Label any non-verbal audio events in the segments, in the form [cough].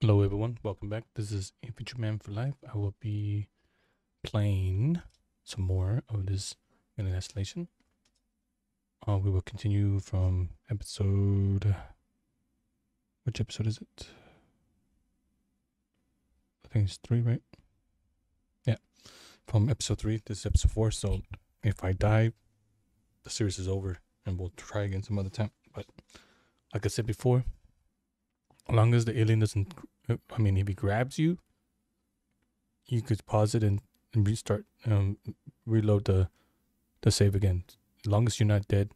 Hello everyone, welcome back. This is Infantryman for Life. I will be playing some more of this Alien Isolation. Uh, we will continue from episode... Which episode is it? I think it's 3, right? Yeah, from episode 3, this is episode 4, so if I die, the series is over and we'll try again some other time. But like I said before, long as the alien doesn't I mean, if he grabs you, you could pause it and, and restart, um, reload the the save again. As long as you're not dead,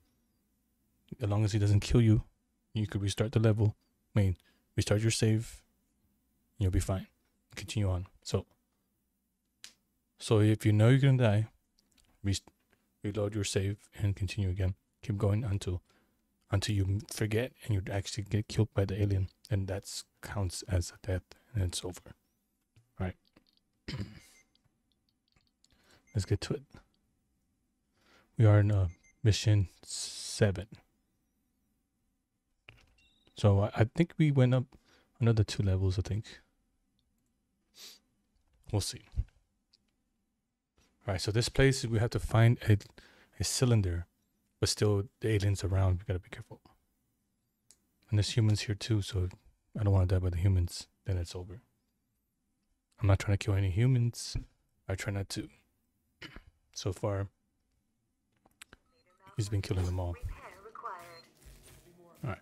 as long as he doesn't kill you, you could restart the level. I mean, restart your save, you'll be fine. Continue on. So, so if you know you're gonna die, re- reload your save and continue again. Keep going until until you forget and you actually get killed by the alien, and that counts as a death, and it's over. Right. [clears throat] Let's get to it. We are in uh, mission seven. So I, I think we went up another two levels. I think. We'll see. All right. So this place we have to find a a cylinder but still the aliens around we gotta be careful and there's humans here too so i don't want to die by the humans then it's over i'm not trying to kill any humans i try not to so far he's been killing them all all right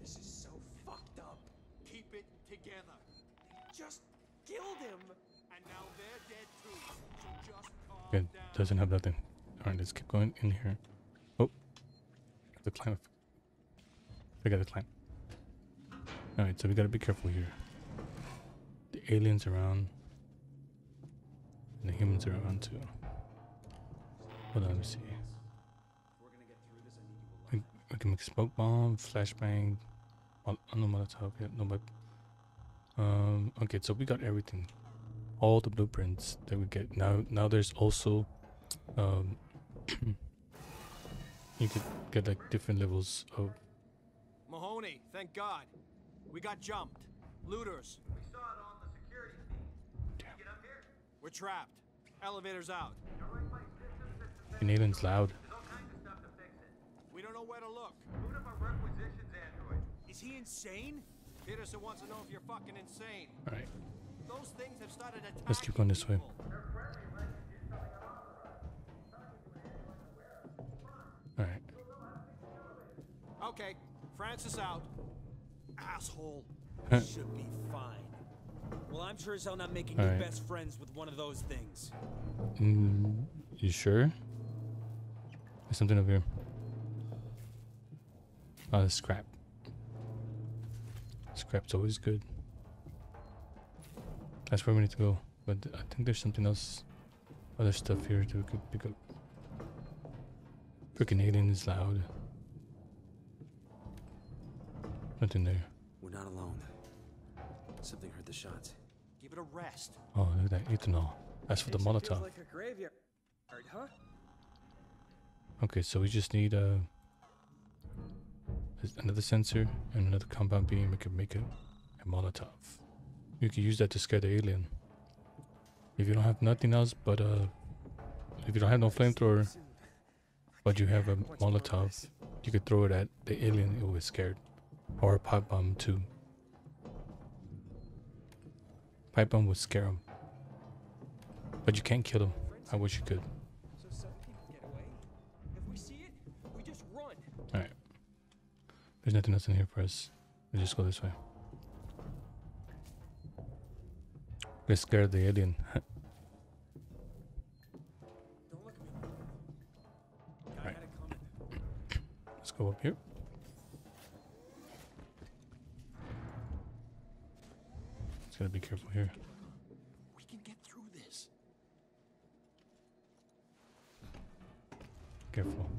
This is so fucked up. Keep it together. Just him. Doesn't have nothing. Alright, let's keep going in here. Oh. To climb. We gotta climb. Alright, so we gotta be careful here. The aliens around. And the humans are around too. Hold on, let me see. We, we can make smoke bomb, flashbang, on no molotov yet, no but um okay, so we got everything. All the blueprints that we get. Now now there's also um [clears throat] you could get like different levels of Mahoney, thank God. We got jumped. Looters. We saw it on the security feed. Damn. We're trapped. Elevator's out. and aliens loud. We don't know where to look. Is he insane? Peterson wants to know if you're fucking insane. Alright. Those things have started attacking Let's keep going this way. Alright. Okay, Francis out. Asshole. Should be fine. Well, I'm sure as hell not making Alright. you best friends with one of those things. Mm, you sure? There's something over here. Oh, scrap. Scrap's always good. That's where we need to go. But I think there's something else, other stuff here that we could pick up. Freaking alien is loud. Nothing there. We're not alone. Something heard the shots. Give it a rest. Oh, look at that ethanol. That's for the Molotov. like a graveyard, huh? Okay, so we just need uh, another sensor and another compound beam. We can make a, a Molotov. You can use that to scare the alien. If you don't have nothing else but uh, if you don't have no flamethrower, but you have a Molotov, you could throw it at the alien. It will get scared, or a pipe bomb too. Pipe bomb would scare him, but you can't kill him. I wish you could. So some people get away. If we see it, we just run. Alright. There's nothing else in here for us. Let's just go this way. Let's scare the alien. [laughs] Don't look at me. I Right. had it coming. Let's go up here. Gotta be careful here. We can get through this. Careful.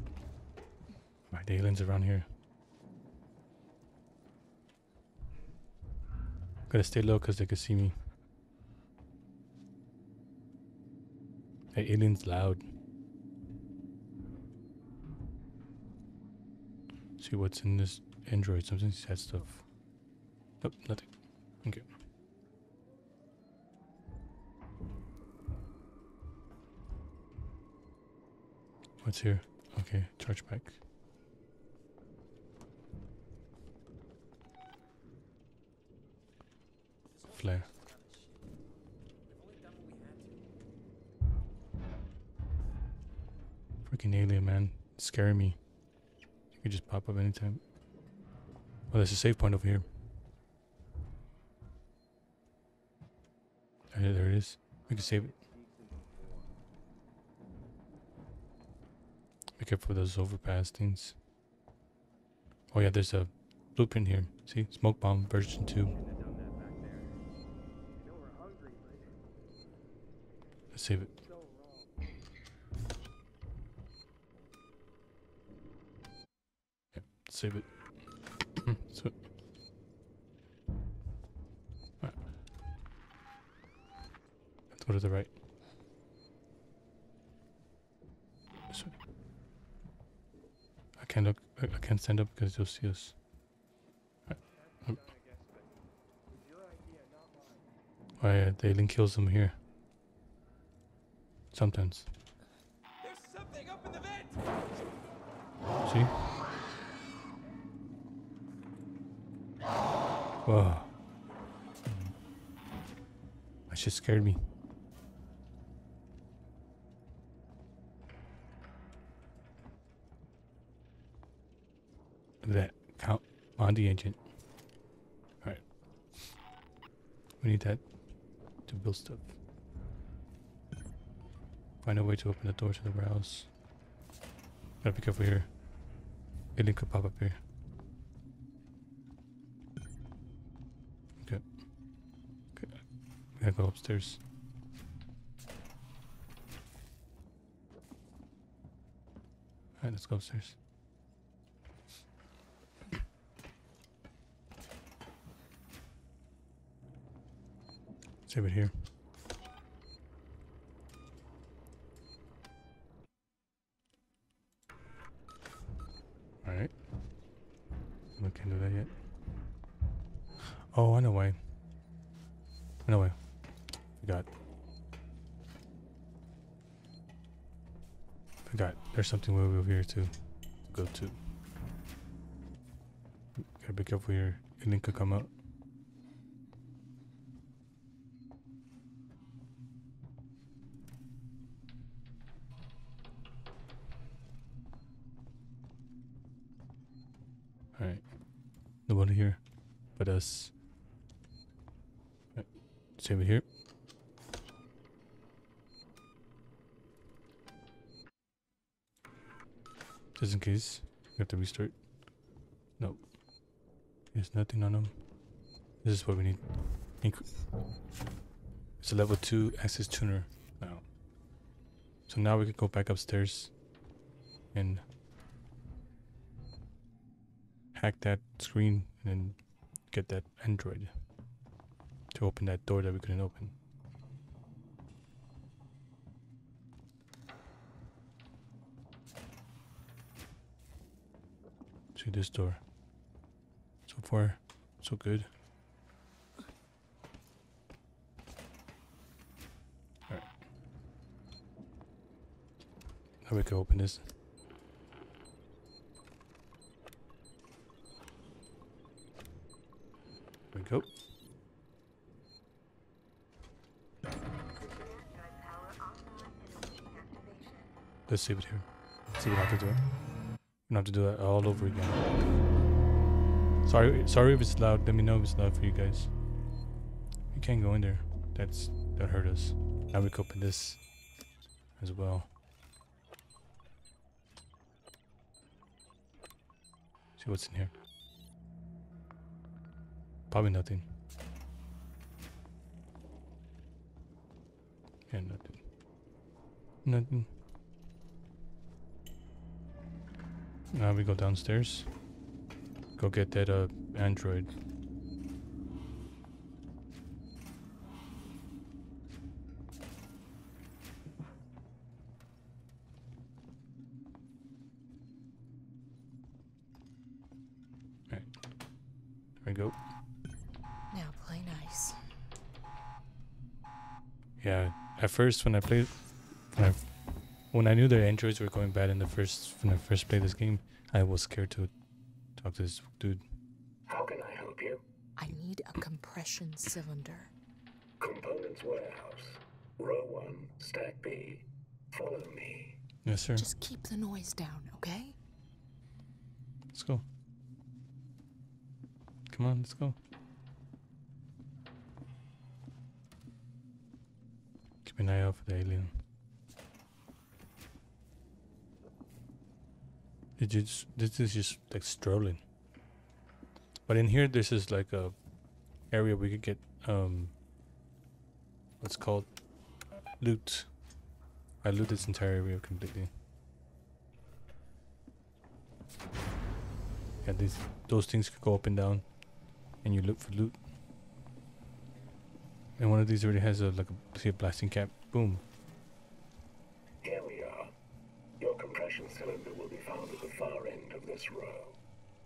Right, the aliens around here. Gotta stay low because they can see me. Hey, alien's loud. See what's in this Android. Sometimes that stuff. Nope, nothing. Okay. What's here? Okay, charge back. Flare. Freaking alien, man. It's scaring me. You could just pop up anytime. Oh, there's a save point over here. There, there it is. We can save it. Be careful with those overpass things. Oh yeah, there's a blueprint here. See? Smoke bomb version 2. Let's save it. Save it. Hmm, so, Alright. Let's go to the right. This way. I can't look. I, I can't stand up because you'll see us. Alright. Um, Oh yeah, the alien kills them here. Sometimes. There's something up in the vent! See? Whoa. That shit scared me. Look at that. Count on the engine. Alright. We need that to build stuff. Find a way to open the door to the warehouse. Gotta be careful here. Alien could pop up here. Okay. Okay. We gotta go upstairs. Alright, let's go upstairs. Save it here. Alright. Can't do that yet. Oh, I know why. I know why. Forgot. Forgot. There's something way over here too. To go to. Gotta be careful here. Alien could come out. But us. Right. Save it here. Just in case. We have to restart. Nope. There's nothing on them. This is what we need. It's a level 2 access tuner now. So now we can go back upstairs and hack that screen and get that android to open that door that we couldn't open. See this door. So far, so good. Alright. Now we can open this. We. Let's save it here. See what I have to do. We don't have to do it all over again. Sorry, sorry if it's loud. Let me know if it's loud for you guys. You can't go in there. That's that hurt us. Now we can open this as well. See what's in here. Probably nothing. Yeah, nothing. Nothing. Now we go downstairs. Go get that uh android. Right. There we go. Yeah, at first when I played, when I, when I knew the androids were going bad in the first when I first played this game, I was scared to talk to this dude. How can I help you? I need a compression cylinder. Components warehouse. Row 1, stack B. Follow me. Yes, sir. Just keep the noise down, okay? Let's go. Come on, let's go. An eye out for the alien. You just, this is just like strolling. But in here, this is like a area we could get um what's called loot. I loot this entire area completely. Yeah, these those things could go up and down, and you look for loot. And one of these already has a like a see a blasting cap. Boom. Here we are. Your compression cylinder will be found at the far end of this row.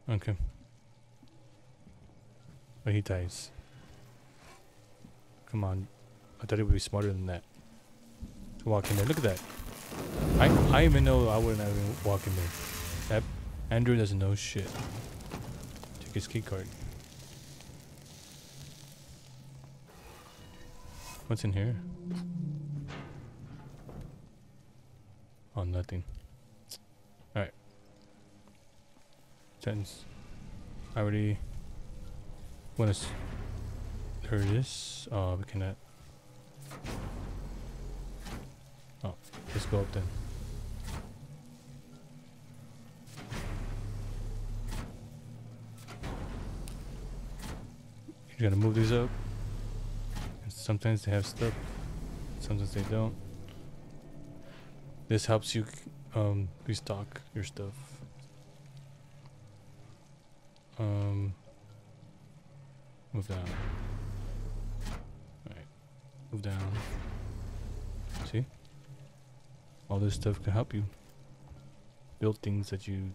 Okay. But he dies. Come on. I thought he would be smarter than that. To walk in there. Look at that. I I even know I wouldn't even walk in there. That android doesn't know shit. Take his key card. What's in here? Oh, nothing. Alright. Sentence. I already want to. There it is. Oh, we cannot. Oh, let's go up then. You're gonna move these up. Sometimes they have stuff. Sometimes they don't. This helps you um, restock your stuff. Um, move down. Alright, move down. See? All this stuff can help you build things that you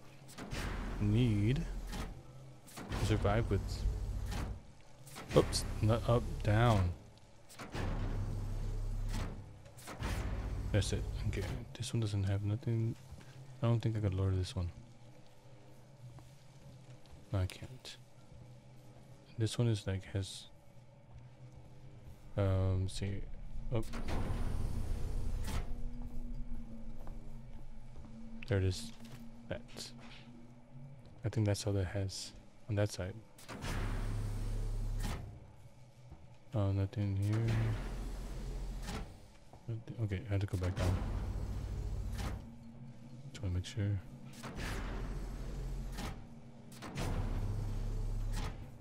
need to survive with. Oops, not up, down. That's it. Okay, this one doesn't have nothing. I don't think I could lower this one. No, I can't. This one is like has. Um, see, oh. There it is. That. I think that's all that has on that side. Oh, nothing here. Okay, I had to go back down. Just want to make sure.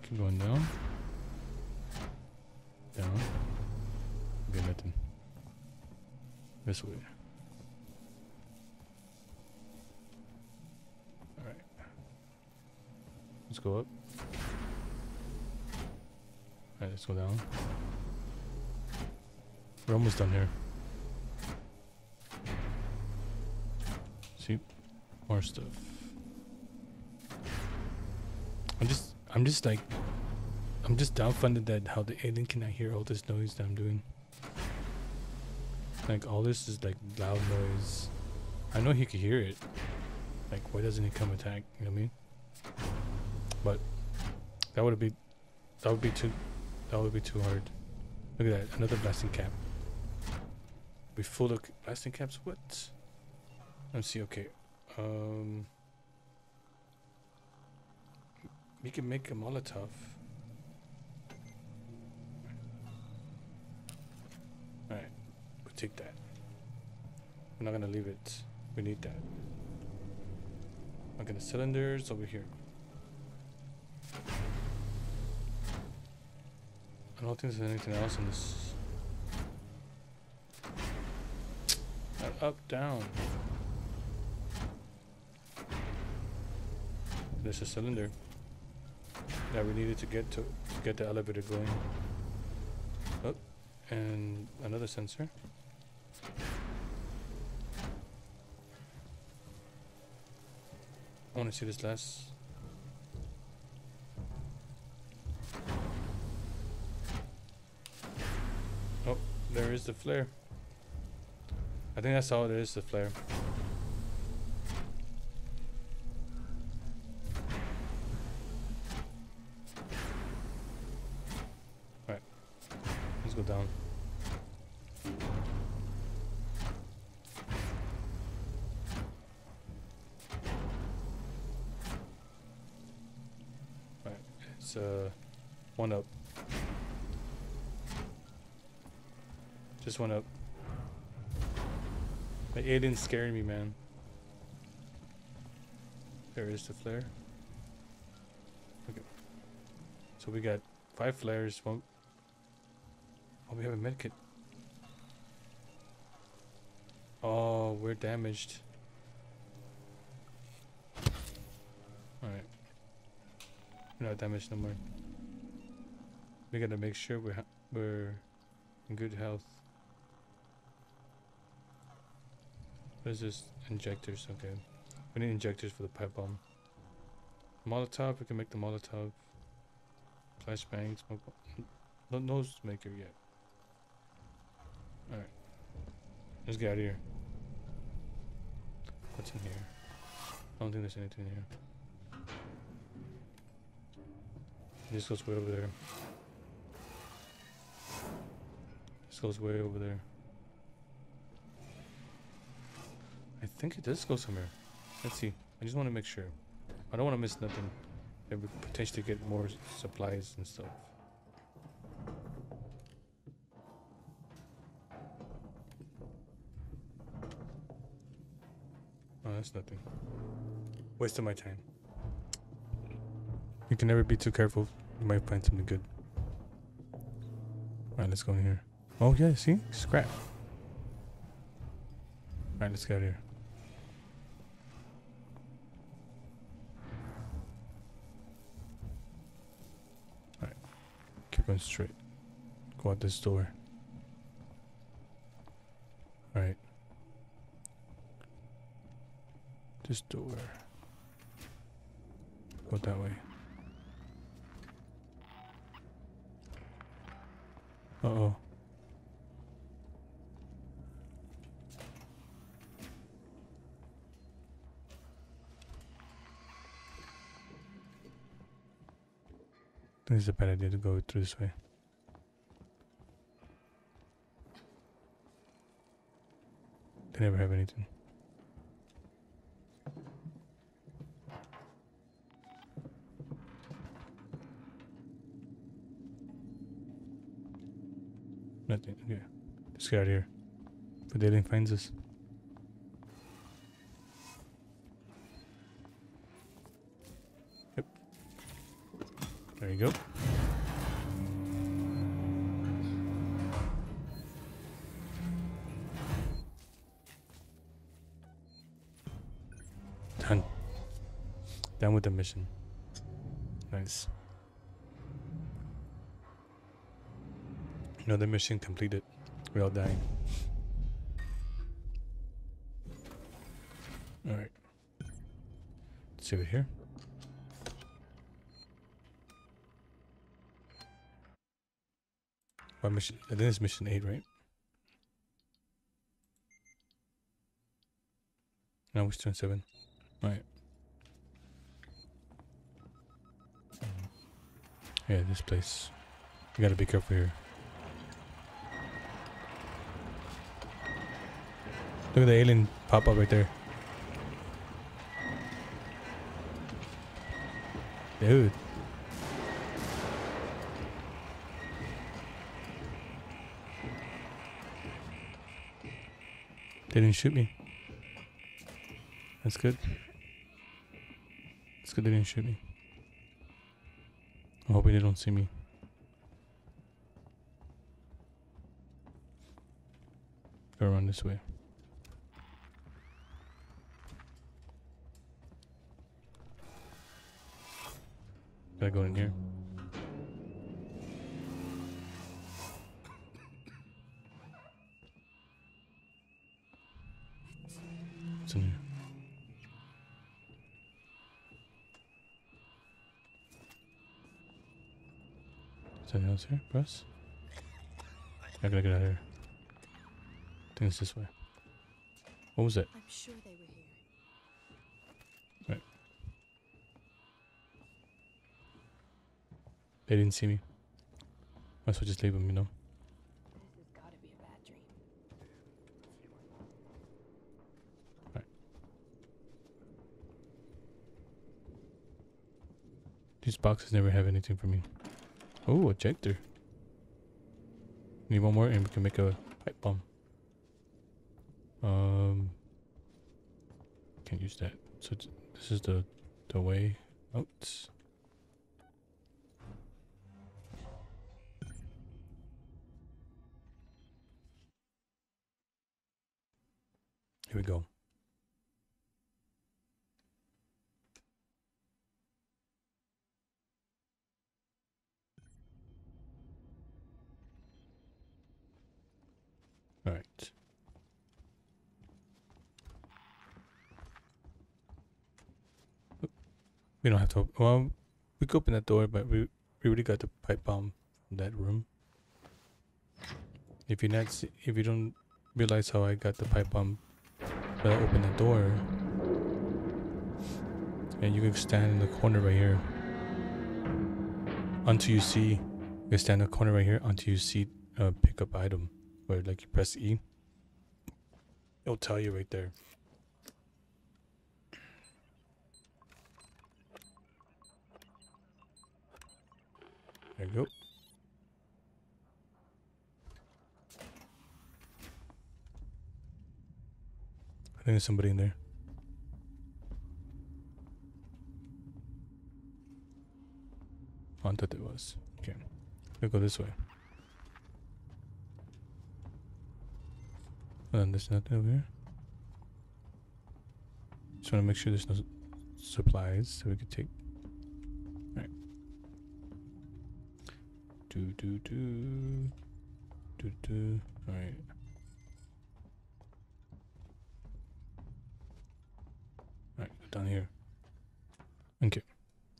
Keep going down. Down. Okay, nothing. This way. Alright. Let's go up. Alright, let's go down. We're almost done here. See? More stuff. I'm just I'm just like I'm just dumbfounded that how the alien cannot hear all this noise that I'm doing. Like all this is like loud noise. I know he could hear it. Like why doesn't he come attack? You know what I mean? But that would be that would be too that would be too hard. Look at that, another blasting cap. We full of blasting caps? What? Let's see, okay. Um we can make a Molotov. Alright, we'll take that. We're not gonna leave it. We need that. Okay, the cylinders over here. I don't think there's anything else in this. Up, down. There's a cylinder that we needed to get to, to get the elevator going. Oh, and another sensor. I want to see this last. Oh, there is the flare. I think that's all there is, the flare. One up. Just one up. The alien's scaring me, man. There is the flare. Okay. So we got five flares. One. Oh, we have a medkit. Oh, we're damaged. Alright. We're not damaged no more. We gotta make sure we're we're in good health. What is this? Injectors, okay. We need injectors for the pipe bomb. Molotov, we can make the Molotov. Flashbang, smoke bomb. No noisemaker yet. Alright. Let's get out of here. What's in here? I don't think there's anything in here. This goes way over there. This goes way over there. I think it does go somewhere. Let's see. I just want to make sure. I don't want to miss nothing. That we potentially get more supplies and stuff. Oh, that's nothing. Wasting my time. You can never be too careful. You might find something good. Alright, let's go in here. Oh, yeah, see? Scrap. Alright, let's of here. Alright. Keep going straight. Go out this door. Alright. This door. Go that way. Uh oh. I think it's a bad idea to go through this way. They never have anything. Nothing. Okay. Let's get out of here. Before the alien finds us. Yep. There you go. Done. Done with the mission. Nice. Another mission completed. All died. Alright. See over here. What mission? I think it's mission 8, right? No, it's 27. Right. Yeah, this place. You gotta be careful here. Look at the alien pop up right there. Dude. They didn't shoot me. That's good. It's good they didn't shoot me. I'm hoping they don't see me. Go around this way. Gotta go in here. What's in here? Is anything else here us? I gotta get out of here. I think it's this way. What was it? I'm sure they were here. Right. They didn't see me. Might as well just leave them, you know. This has got to be a bad dream. These boxes never have anything for me. Oh, injector. Need one more and we can make a pipe bomb. Um, can't use that. So this is the the way out. Here we go. All right. Oop. We don't have to. Well, we could open that door, but we we already got the pipe bomb from that room. If you not, see, if you don't realize how I got the pipe bomb, but I open the door, and you can stand in the corner right here. Until you see, you stand in the corner right here until you see uh, a pickup item where like you press E, it'll tell you right there. There you go. I think there's somebody in there. Oh, I thought there was. Okay. We'll go this way. And there's nothing over here. Just want to make sure there's no supplies so we could take. Do do do. Do do. Alright. Alright, down here. Okay.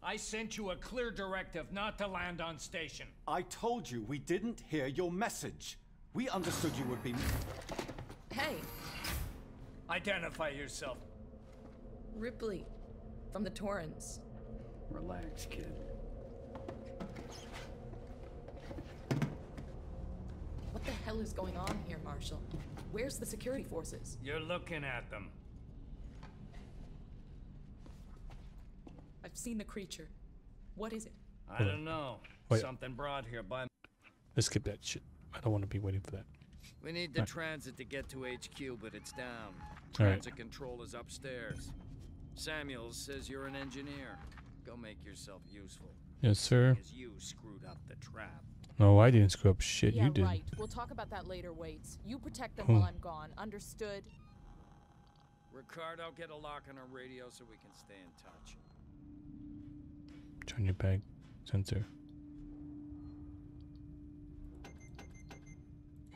I sent you a clear directive not to land on station. I told you we didn't hear your message. We understood you would be. Hey, Identify yourself. Ripley, from the Torrens. Relax, kid. What the hell is going on here, Marshal? Where's the security forces? You're looking at them. I've seen the creature. What is it? I don't know. Wait. Something brought here by. Let's skip that shit. I don't want to be waiting for that. We need the Right. transit to get to HQ, but it's down. All right. Transit control is upstairs. Samuels says you're an engineer. Go make yourself useful. Yes, sir. As you screwed up the trap. No, I didn't screw up shit. yeah, you did. right. We'll talk about that later, Waits. You protect them Hmm. while I'm gone. Understood? Ricardo, get a lock on our radio so we can stay in touch. Turn your bag sensor.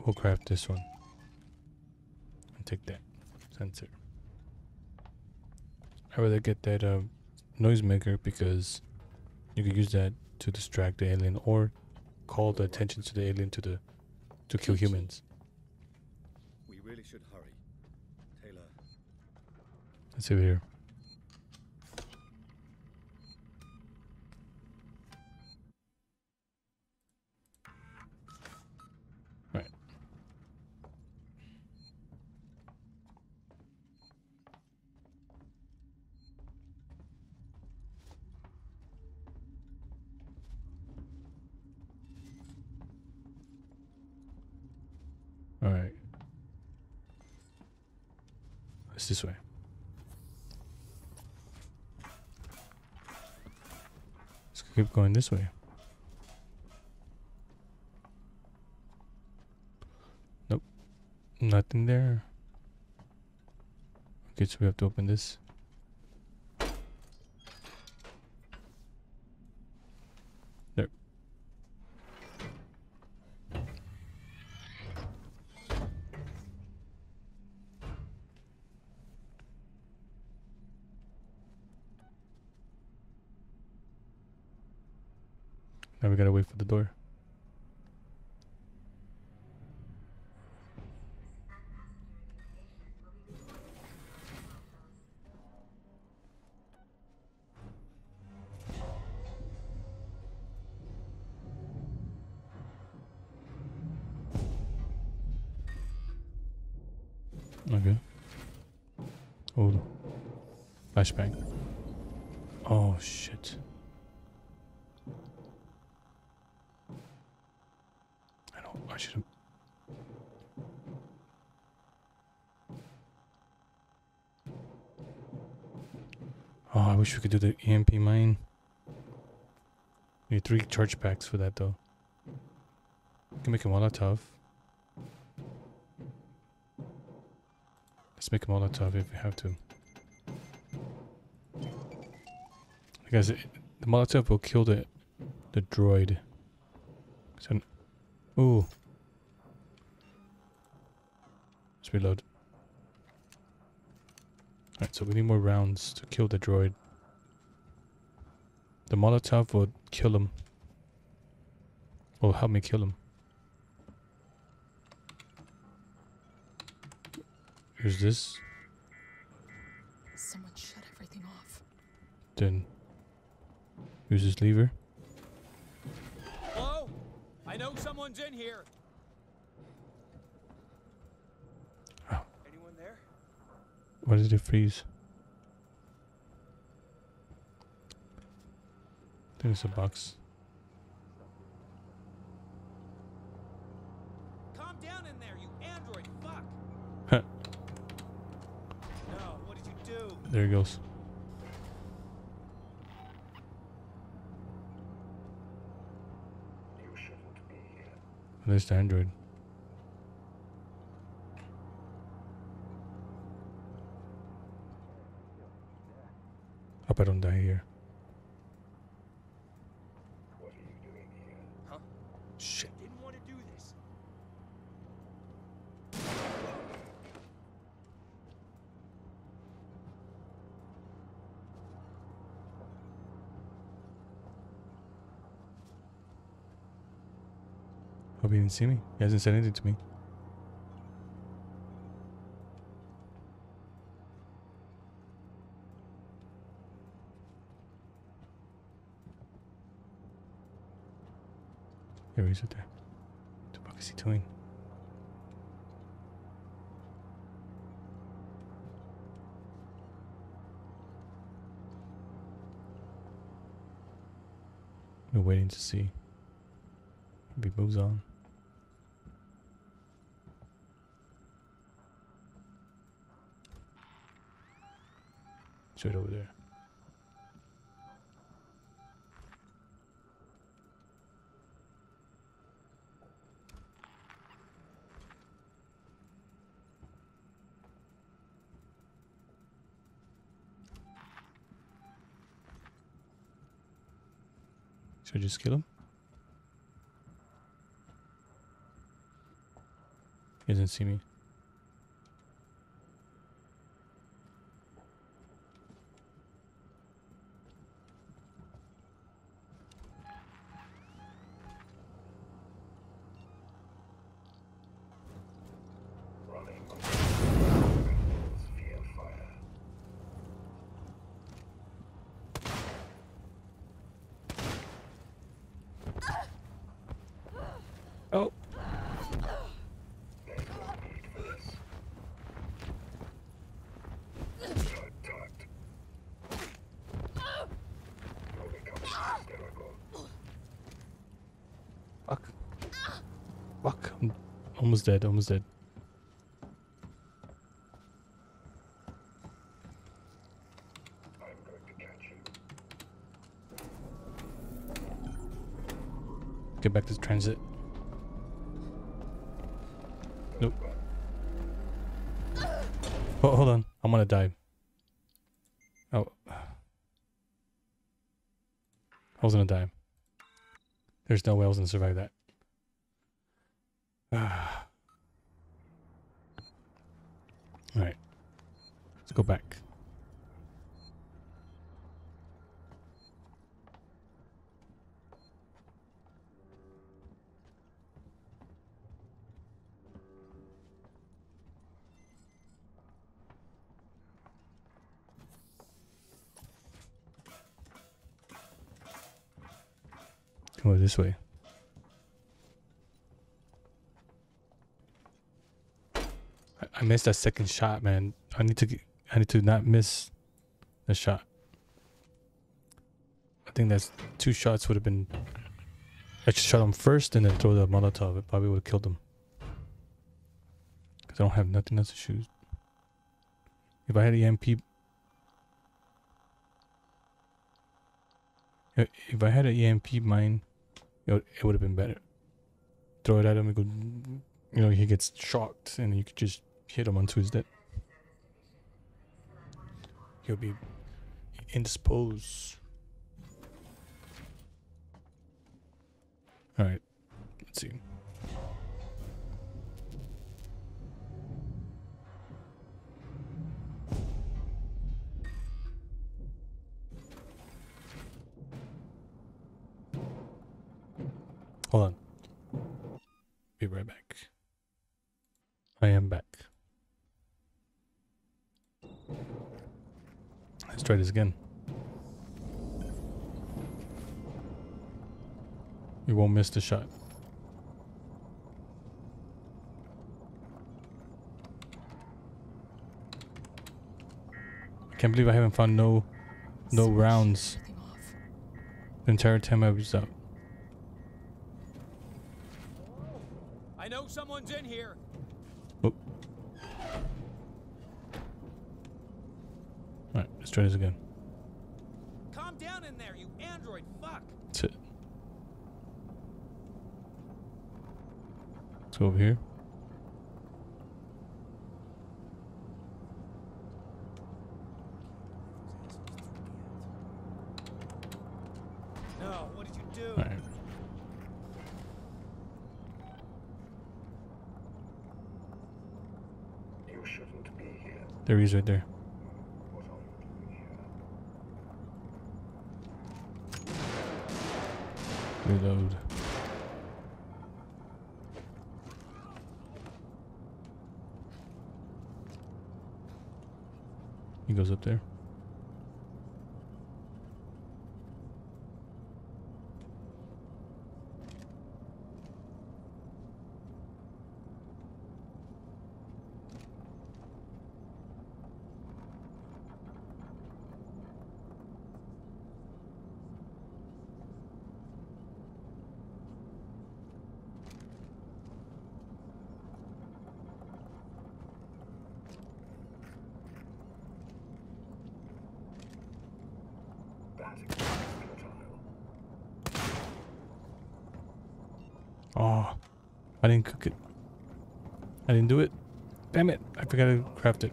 We'll craft this one. And take that sensor. I'd rather get that uh, noisemaker because you could use that to distract the alien or call the attention to the alien to the to kill humans. We really should hurry. Taylor, Let's see over here. All right. It's this way. Let's keep going this way. Nope. Nothing there. Okay, so we have to open this. door. Okay. Oh, Flashbang. Oh shit. I. Oh, I wish we could do the EMP mine. Need three charge packs for that though. can make a Molotov. Let's make a Molotov if we have to. Because it, the Molotov will kill the the droid. So, ooh. Reload. Alright, so we need more rounds to kill the droid. The Molotov would kill him. Or help me kill him. Here's this. Someone shut everything off. Then use this lever. Hello? I know someone's in here. Oh. Anyone there? Why did it freeze? I think it's a box. Calm down in there, you android fuck! Huh. No, what did you do? There it goes. You shouldn't be here. There's the android. I don't die here. What are you doing here? Shit. Didn't want to do this. Hope he didn't see me. He hasn't said anything to me. Right there. What the fuck is he doing? We're waiting to see. if he moves on. Straight over there. Should I just kill him? He doesn't see me. Running. Fear fire. Oh. There's no need for this. Tut tut. You're becoming hysterical. Fuck. Fuck. I'm almost dead, almost dead. Get back to transit. Nope. Oh, hold on. I'm gonna die. Oh. I was gonna die. There's no way I was gonna survive that. [sighs] Ah. Alright. Let's go back. Go this way. I, missed that second shot, man. I need to I need to not miss the shot. I think that's two shots would have been. I should shot him first and then throw the Molotov. It probably would have killed him. Cause I don't have nothing else to shoot. If I had EMP, if I had an EMP mine, it would have been better. Throw it at him and go, you know, he gets shocked and you could just hit him until he's dead. He'll be indisposed. Alright, let's see. Hold on. Be right back. I am back. Let's try this again. You won't miss the shot. I can't believe I haven't found no no Switch rounds the entire time I was up. I know someone's in here. Try this again. Calm down in there, you android. Fuck. That's it. Let's go over here. No, what did you do? Alright. You shouldn't be here. There he is right there. What are you doing here? Reload. He goes up there. That is futile. Oh, I didn't cook it. I didn't do it. Damn it! I forgot to craft it.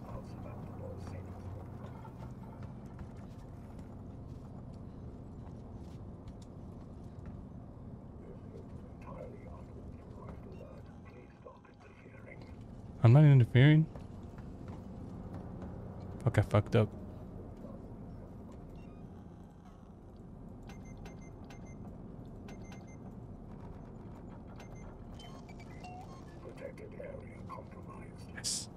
I'm not interfering. Fuck, I fucked up. Compromised. Yes.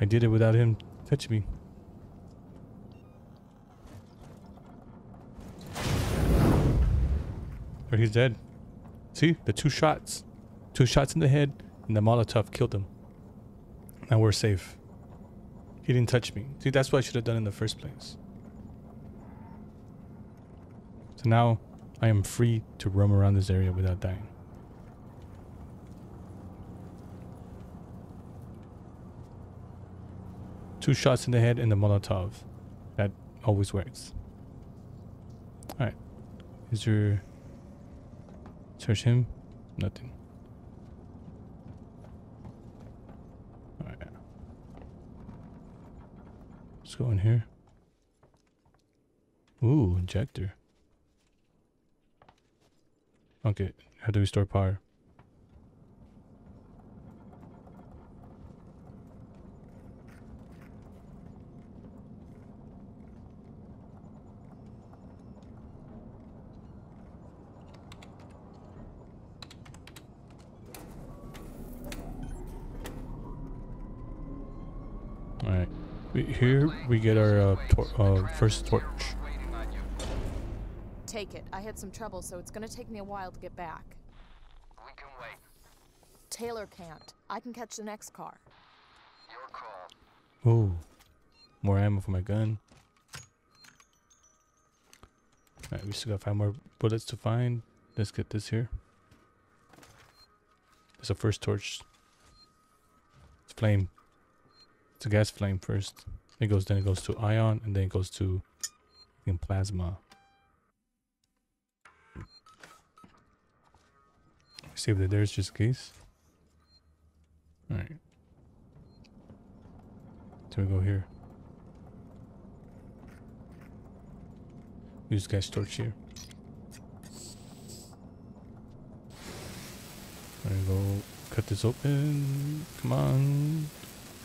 I did it without him touching me. Or he's dead. See? The two shots. Two shots in the head, and the Molotov killed him. Now we're safe. He didn't touch me. See, that's what I should have done in the first place. So now I am free to roam around this area without dying. Two shots in the head and the Molotov. That always works. Alright. Is there... Search him? Nothing. Alright. Let's go in here. Ooh, injector. Okay, how do we store power? Alright. We, here we get our uh, tor- uh, first torch. Take it. I had some trouble, so it's gonna take me a while to get back. We can wait. Taylor can't. I can catch the next car. Your Ooh. More ammo for my gun. Alright, we still got five more bullets to find. Let's get this here. It's a first torch. It's flame. It's a gas flame first. It goes then it goes to ion and then it goes to in plasma. Save that there's just in case. Alright. So we go here. Use gas torch here. There we go. Cut this open. Come on.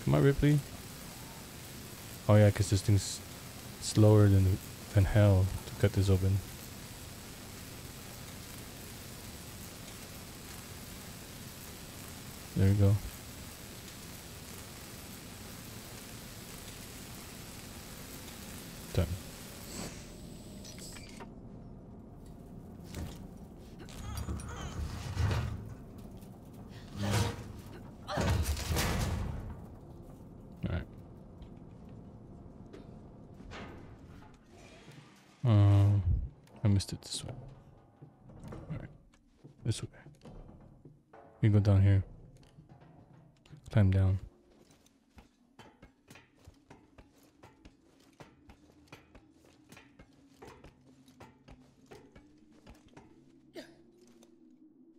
Come on, Ripley. Oh yeah, because this thing's slower than than hell to cut this open. There you go. Done. Alright. Um, I missed it this way. Alright. This way. We go down here. Climb down.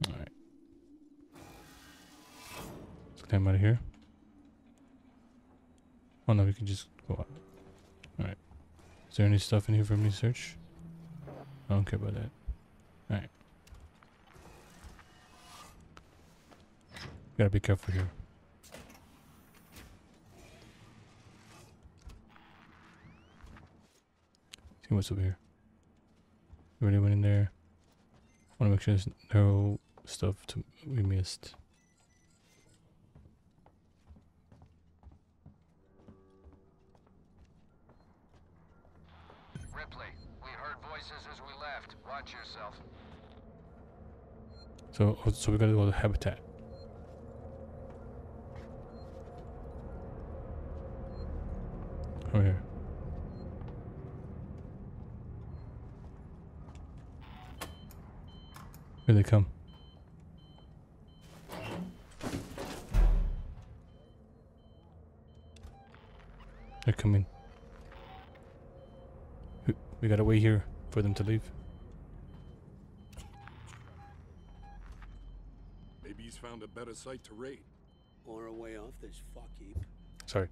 Alright. Let's climb out of here. Oh no, we can just go out. Is there any stuff in here for me to search? I don't care about that. Alright. Gotta be careful here. See what's over here. Already went in there. Wanna make sure there's no stuff to we missed. Ripley, we heard voices as we left. Watch yourself. So oh, so we gotta go to habitat. Over here. Here they come. They're coming. We gotta wait here for them to leave. Maybe he's found a better site to raid. Or a way off this fuck heap. Sorry.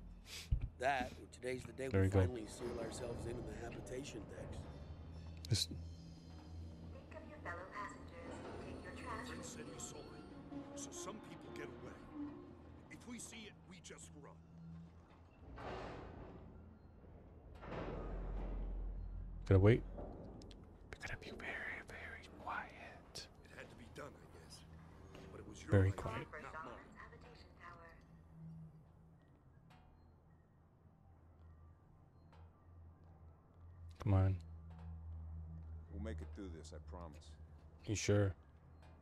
That, or today's the day There we you go. finally seal ourselves into the habitation decks. This Prince said he saw it. So some people get away. If we see it, we just run. gotta wait. We gotta be very, very quiet. It had to be done, I guess. But it was your Very idea, Come on. We'll make it through this, I promise. You sure?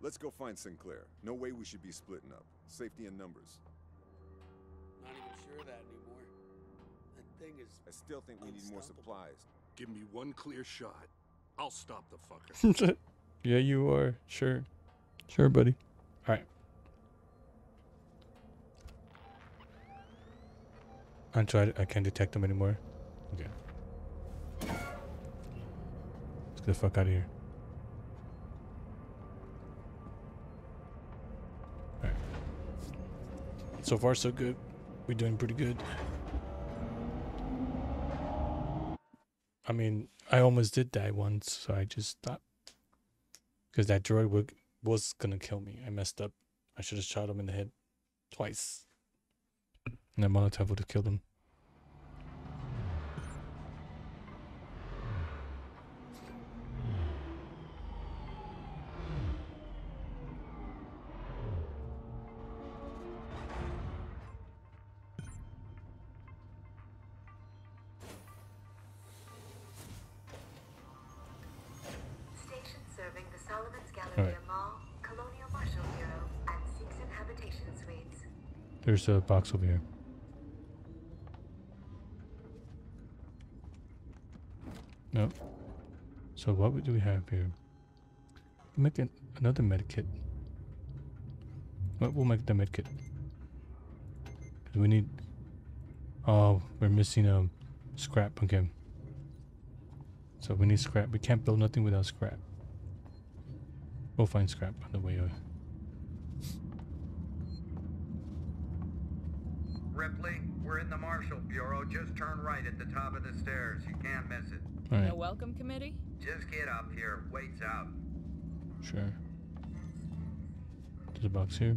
Let's go find Sinclair. No way we should be splitting up. Safety in numbers. Not even sure of that anymore. That thing is. I still think we need more supplies. Give me one clear shot. I'll stop the fucker. [laughs] yeah, you are. Sure. Sure, buddy. Alright. I tried I can't detect them anymore. Okay. Let's get the fuck out of here. Alright. So far so good. We're doing pretty good. I mean, I almost did die once, so I just stopped. Because that droid would, was gonna kill me. I messed up. I should have shot him in the head twice. And that Molotov would have killed him. there's a box over here. No. So what do we have here? We'll make an, another medkit. We'll make the medkit. We need. Oh, we're missing a scrap. Okay. So we need scrap. We can't build nothing without scrap. We'll find scrap on the way. Ripley, we're in the Marshal Bureau. Just turn right at the top of the stairs. You can't miss it. All right. No welcome committee? Just get up here. Wait's out. Sure. There's a box here.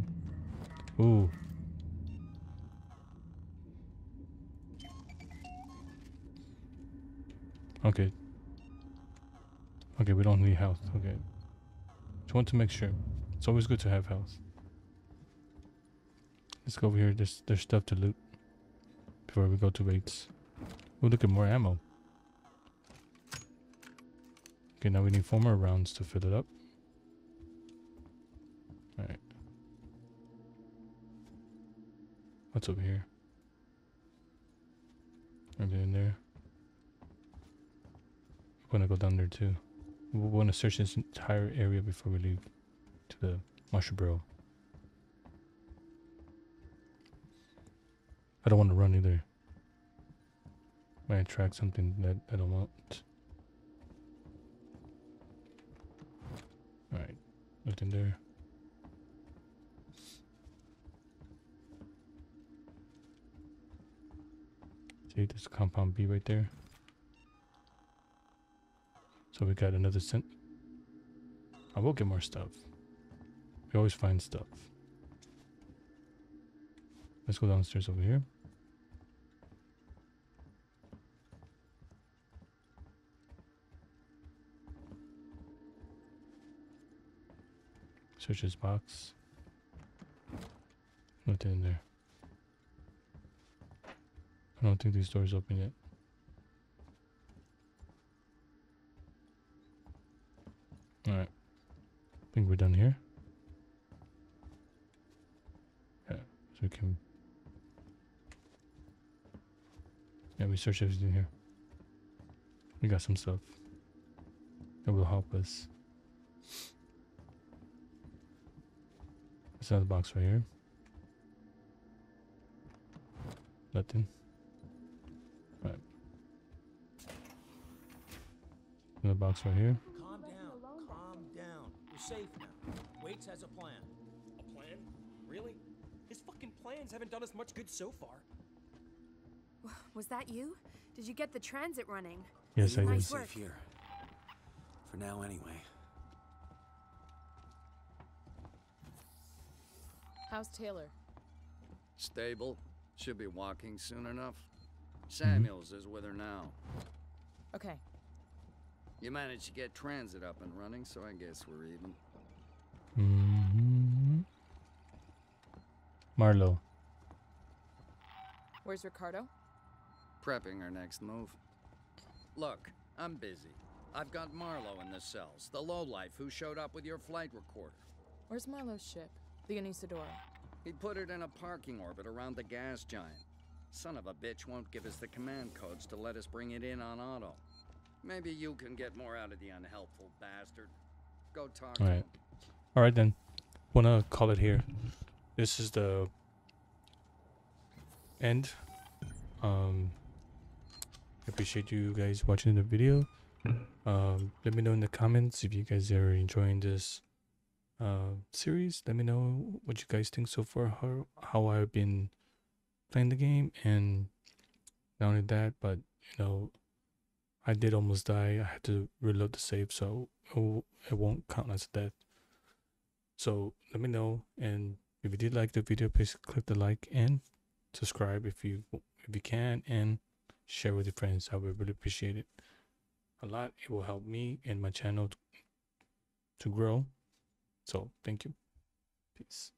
Ooh. Okay. Okay, we don't need health. Okay. Just want to make sure. It's always good to have health. Let's go over here. There's there's stuff to loot before we go to Waits. Oh, look at more ammo. Okay, now we need four more rounds to fill it up. Alright. What's over here? Anything in there? We're gonna go down there too. We want to search this entire area before we leave to the Marshal Bureau. I don't want to run either. Might attract something that I don't want. Alright, nothing there. See, this compound B right there. So we got another scent. I will get more stuff. We always find stuff. Let's go downstairs over here. Search this box. Nothing in there. I don't think these doors open yet. Alright. I think we're done here. Yeah, so we can... Yeah, we search everything here. We got some stuff that will help us. There's another box right here. Nothing. Right. Another box right here. Calm down. Calm down. You're safe now. Waits has a plan. A plan? Really? His fucking plans haven't done us much good so far. [sighs] Was that you? Did you get the transit running? Yes, I did. Nice Safe here. For now, anyway. How's Taylor? Stable. Should be walking soon enough. Samuels is with her now. Okay. You managed to get transit up and running, so I guess we're even. hmm Marlowe. Where's Ricardo? Prepping our next move. Look, I'm busy. I've got Marlowe in the cells, the lowlife who showed up with your flight recorder. Where's Marlowe's ship? The Anesidora. He put it in a parking orbit around the gas giant. Son of a bitch won't give us the command codes to let us bring it in on auto. Maybe you can get more out of the unhelpful bastard. Go talk to Alright. him. Alright then. Wanna call it here. This is the end. Um I appreciate you guys watching the video. Um let me know in the comments if you guys are enjoying this uh series. Let me know what you guys think so far, how how I've been playing the game and not only that, but you know I did almost die. I had to reload the save so it won't count as death. So let me know, and if you did like the video, please click the like and subscribe if you if you can, and share with your friends. I would really appreciate it a lot. It will help me and my channel to grow. So thank you. Peace.